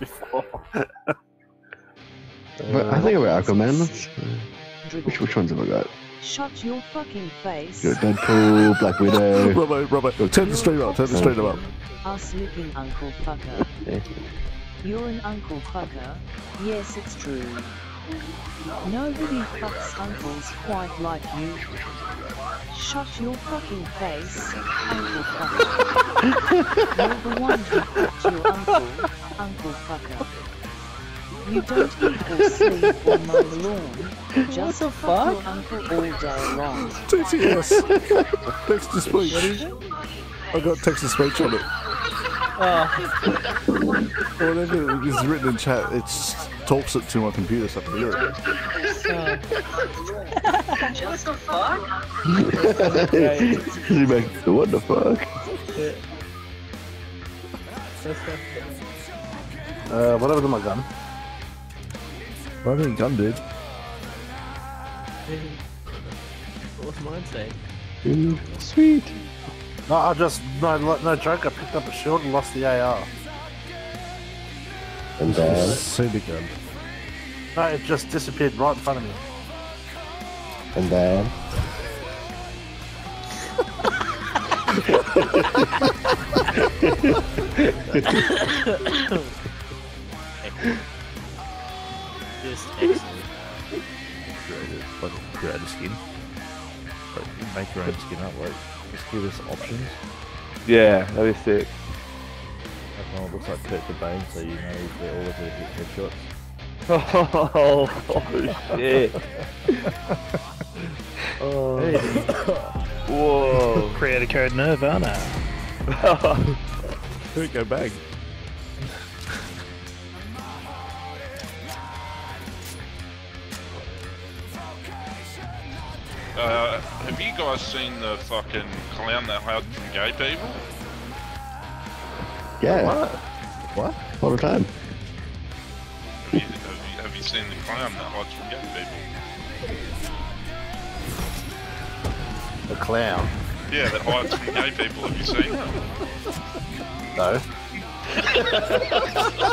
before. But I think about Aquaman. Let's, uh, which which ones have I got? Shut your fucking face. Got Deadpool, Black Widow. Robbo, Robbo, turn the stream up, turn the stream up. Us looking Uncle Fucker. You're an Uncle Fucker. Yes, it's true. Nobody fucks uncles quite like you. Shut your fucking face, Uncle Fucker. You're the one who fucked your uncle, Uncle Fucker. You don't eat or sleep or mow the lawn. Just fuck, your uncle all day long. TTS. Text to speech. I got text to speech on it. Whatever is written in chat, it talks it to my computer so I can hear it. Just a fuck? He makes what the fuck? Uh, whatever's in my gun. I think gun dude. What's mine say? Ooh, sweet. No, I just no no joke. I picked up a shield and lost the AR. And then Super gun. No, it just disappeared right in front of me. and then Just excellent. Create a, like, create a skin. Like, you make your own skin up, like, just give us options. Yeah, that'd be sick. Everyone it looks like Kurt Cobain, so you know they're always going to hit headshots. Oh, shit. oh. Whoa. Creator code nerve, aren't I? Kurt Cobain. Uh, have you guys seen the fucking clown that hides from gay people? yeah, What? all the time. Have you, have you, have you seen the clown that hides from gay people? A clown. Yeah, that hides from gay people. Have you seen it? No.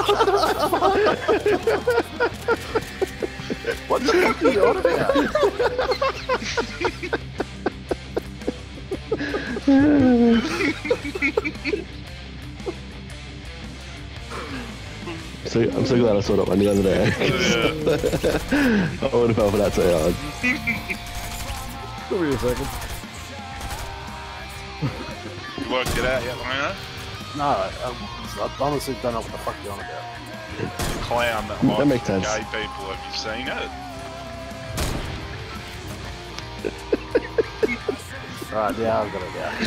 what the fuck are you on about? So I'm so glad I saw that one the other day. Oh, I would have fell for that so hard. Give me a second. You worked it out yet, Lena? No, I, I honestly don't know what the fuck you're on about. The clown that hides That makes sense. gay people. Have you seen it? Right, yeah, I've got it now.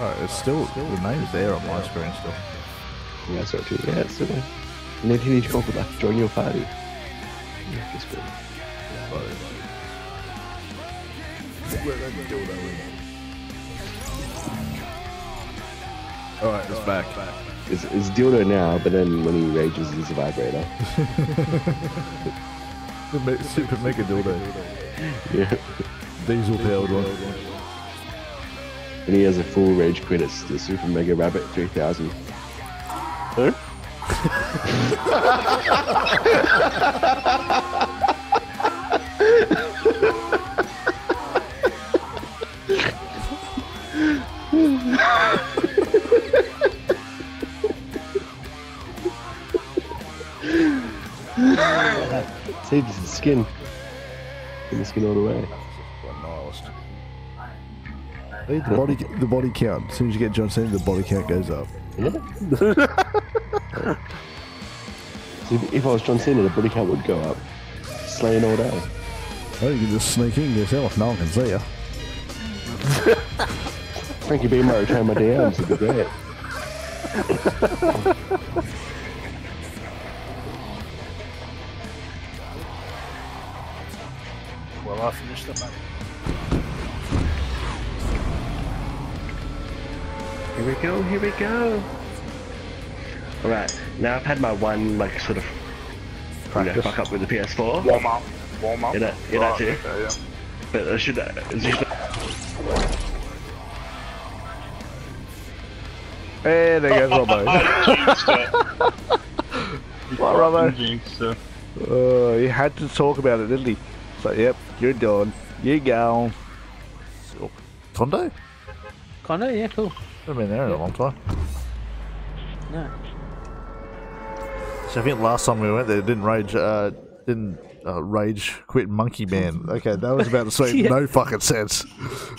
Oh, it's still, the name's there on my screen still. Yeah, so too. Yeah, it's still there. And then teenage crocodile join your party. Yeah, it's good. Alright, it's back. It's, it's dildo now, but then when he rages, he's a vibrator. The me- Super Mega Dildo. Yeah. Diesel powered one. And he has a full rage quit. It's the Super Mega Rabbit 3000. Huh? See, this is the skin. Get the skin all the way. One nihilist. Hey, the body, the body count. As soon as you get John Cena, the body count goes up. Yeah. See, if I was John Cena, the body count would go up. Slaying all day. Oh, you can just sneak in yourself. No one can see you. Frankie B. Murray trying my DMs would be great. Well, I finished the map. Here we go, here we go. Alright, now I've had my one, like, sort of, you know, fuck up with the PS4. Warm up. Warm up. Yeah, that- yeah, that's Right, it. okay, yeah. But I should. I should Hey, there goes Robbo. What, Robbo? Jinxed it. Oh, he had to talk about it, didn't he? So, yep, you're done. You go. Tondo? Connor, yeah, cool. Haven't been there in a long time. No. So I think last time we went there, didn't rage, uh, didn't uh, rage quit Monkey Man. Okay, that was about to say Yeah. no fucking sense.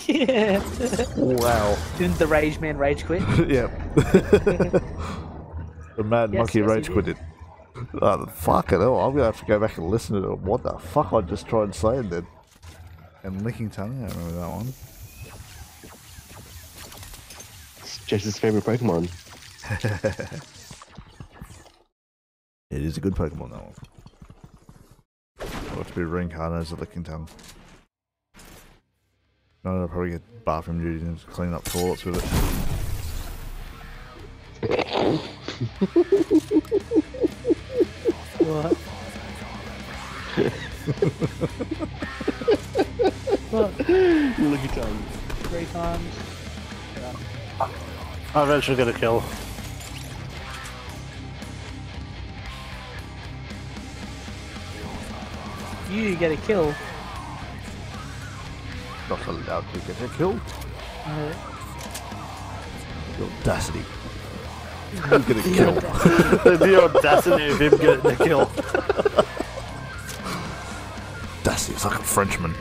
Yeah. Wow. Didn't the rage man rage quit? yeah. the mad Yes, monkey yes, rage quit it. Oh, fucking hell, I'm gonna have to go back and listen to. What the fuck I just tried saying then. And Lickitung, I remember that one. It's Jess's favorite Pokemon. It is a good Pokemon, that one. I'll have to be reincarnated as a Lickitung. No, I'll probably get bathroom duties and clean up toilets with it. What? what? Look at tongue. Three times? I eventually get a kill. You get a kill. Not allowed to get a kill. Uh, The audacity. You get a kill. the audacity of him getting the kill. Audacity, it's like a Frenchman.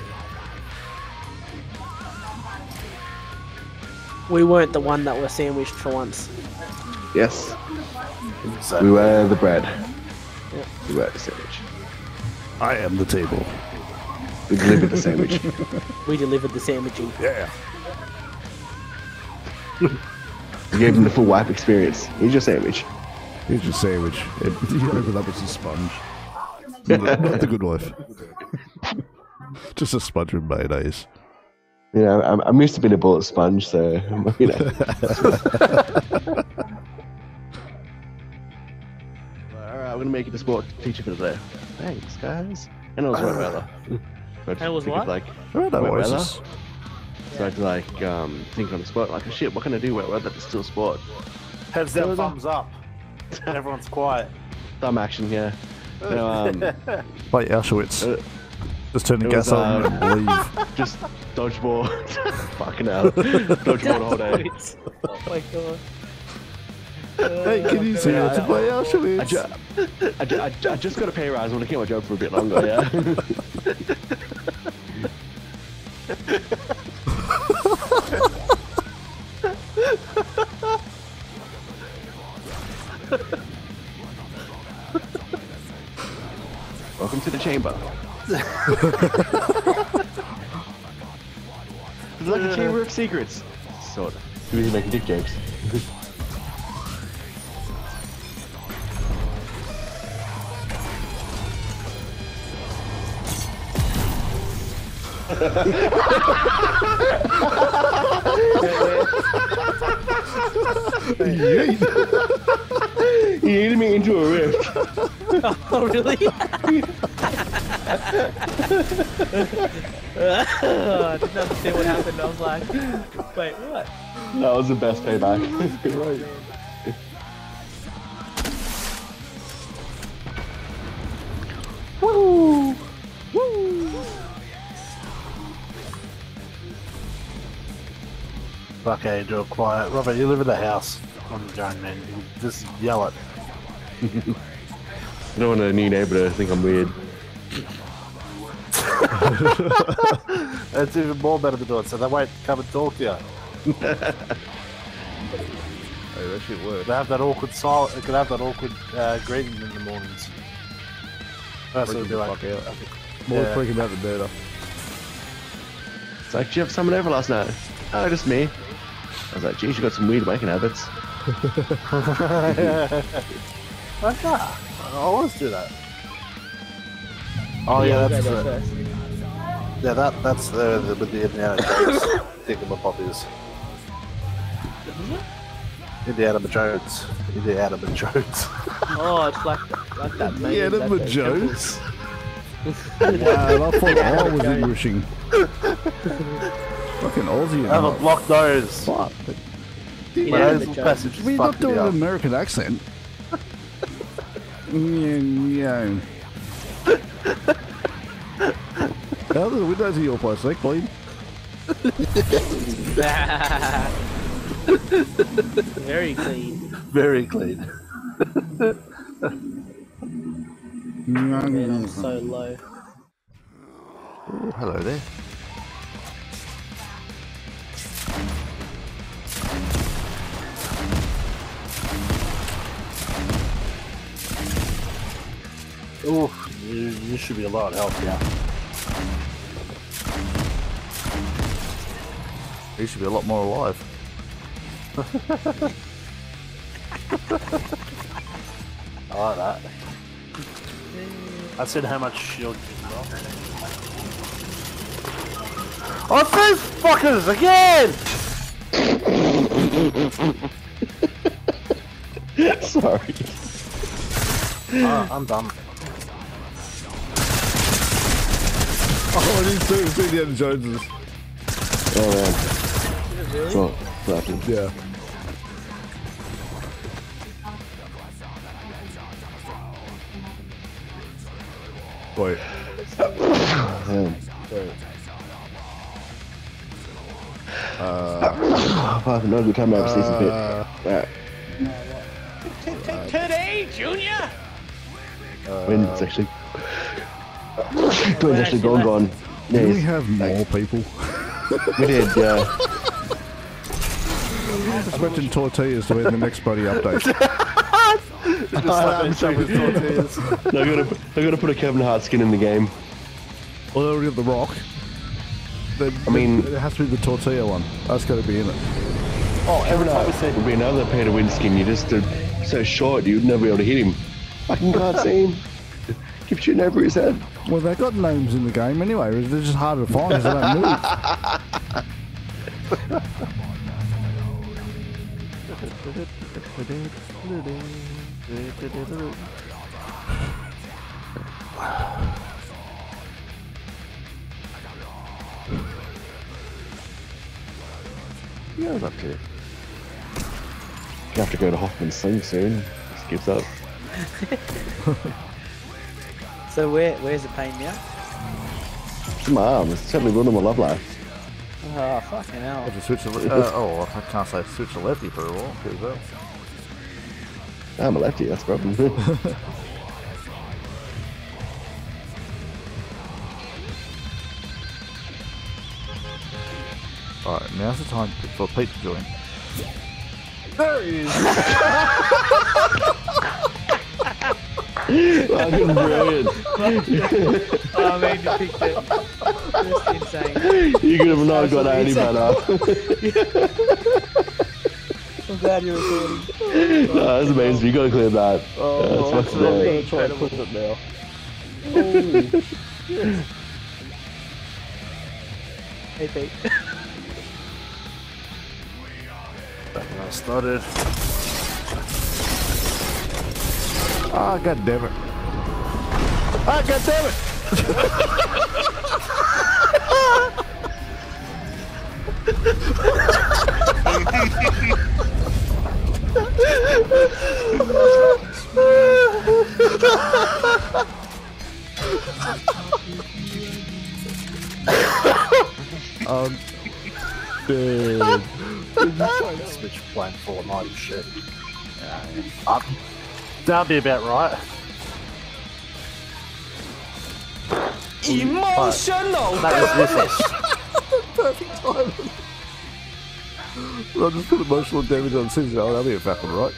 we weren't the one that were sandwiched for once. Yes. We were the bread. We were the sandwich. I am the table. We delivered the sandwich. We delivered the sandwiching. Yeah. We gave him the full wipe experience. He's your sandwich. He's your sandwich. It, you open up, it's a sponge. Not, the- not the good wife. Just a sponge with mayonnaise. You know, I'm, I'm used to being a bullet sponge, so you know. All right, I'm gonna make it a sport teacher for today. Thanks, guys. And it was wet weather. So I It was think what? Like, Oh, no Wet worries. weather? So I had to like um, think on the spot, like, oh, shit, what can I do wet weather that's still sport? Heads down, thumbs up. Everyone's quiet. Thumb action, yeah. No, um, Like Auschwitz. Uh, Just turn the it gas was, on um, and leave. just dodgeball. Fucking hell. Dodgeball the whole day. oh my god. Hey, can you see how to play I, Auschwitz? ju- I, ju- I, ju- I just got a pay rise. I want to keep my job for a bit longer, yeah? Chamber. it's like a chamber of secrets. Sort of. Too busy making dick jokes. He ate me into a rift. Oh really? I didn't understand what happened. I was like, wait, what? That was the best payback. Right. Woo! Woo! Okay, do it quiet. Robert, you live in the house on the giant man. Just yell it. I don't want a new neighbor to think I'm weird. It's even more better to do it, so they won't come and talk to you. Hey, that shit works. They have that awkward silence. They can have that awkward uh, greeting in the mornings. That's what it'd be like. Fuck out. More Yeah. freaking out the better. It's like, did you have someone over last night? Oh, just me. I was like, geez, you got some weird waking habits. Like that. I always do that. Oh yeah, that's Go the, first. yeah that that's the, the with the Indiana Jones thingamabobbies. Indiana Jones. Indiana Jones. Oh, it's like like that. meme, Yeah, that the those Jones. Wow, I thought I was Englishing. Fucking Aussie. I have a and blocked nose. Fuck. My Yeah, nasal passage We're not doing an. American accent. Yeah, yeah. How are the windows of your place? They clean? Very clean. Very clean. Man, I'm so low. Oh, hello there. Ooh, you, you should be a lot healthier. He should be a lot more alive. I like that. I said how much shield you got. Oh, those fuckers again! Sorry. Ah, I'm done. Oh, I didn't see, see the Indiana Joneses. Oh man. It's not flapping. Yeah. Wait. Yeah. Uh, fuck, not a good time to have season pit. Uh, Alright, Today, Junior! when it's actually. Twins actually gone, gone. Yeah, do we he's- have more people? we did, yeah. Expecting tortillas to be in the next buddy update. Just like they with tortillas. I gotta, I gotta put a Kevin Hart skin in the game. Well, they already got the rock. Then, I mean- it has to be the tortilla one. That's got to be in it. Oh, Kevin Hart would be another pay to win skin. You just stood so short, you'd never be able to hit him. Fucking can't see him. Keep shooting over his head. Well, they've got names in the game anyway. They're just harder to find because they don't move. Yeah, I was up to. You have to go to Hoffman Sling soon. Just gives up. So where where's the pain now? It's in my arm. It's totally ruining my love life. Oh fucking hell. Have to switch to uh, oh, I can't say switch to lefty for a while. Because, uh, I'm a lefty, that's the problem. Alright, now's the time for Pete to join. Fucking brilliant. Oh, I made you pick it. Just insane. You could have not got any better. I'm glad you're recording. no, that's amazing. You gotta clear that. Oh, that's oh, fucking oh. brilliant. incredible. Hey Pete. Back when I started. Ah, god damn it. Ah, god damn it! um, dude. Switch playing Fortnite and shit. Up. That'll be about right. Emotional! That was this. Perfect timing. I'll just put emotional damage on Caesar. Oh, that'll be a fucking right.